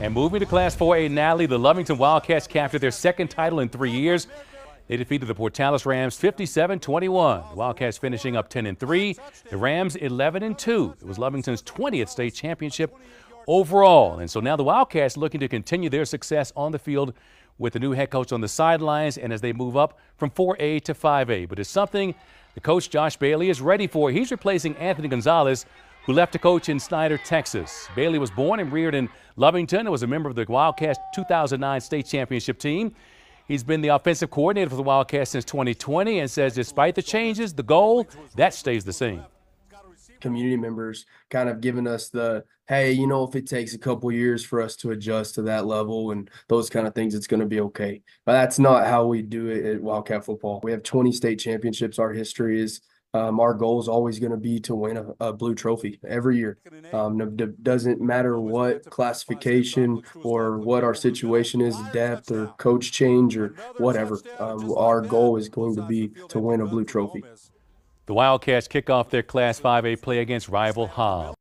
And moving to Class 4A Natalie, the Lovington Wildcats captured their second title in three years. They defeated the Portales Rams 57-21. The Wildcats finishing up 10 and 3. The Rams 11 and 2. It was Lovington's 20th state championship overall. And so now the Wildcats looking to continue their success on the field with the new head coach on the sidelines and as they move up from 4A to 5A. But it's something the coach Josh Bailey is ready for. He's replacing Anthony Gonzalez, who left to coach in Snyder, Texas. Bailey was born and reared in Lovington and was a member of the Wildcats 2009 state championship team. He's been the offensive coordinator for the Wildcats since 2020 and says despite the changes, the goal, that stays the same community members kind of giving us the hey you know if it takes a couple years for us to adjust to that level and those kind of things it's going to be okay but that's not how we do it at wildcat football we have 20 state championships our history is um, our goal is always going to be to win a, a, blue trophy every year. Um, it doesn't matter what classification or what our situation is, depth or coach change or whatever. Um, our goal is going to be to win a blue trophy. The Wildcats kick off their Class 5A play against rival Hobbs.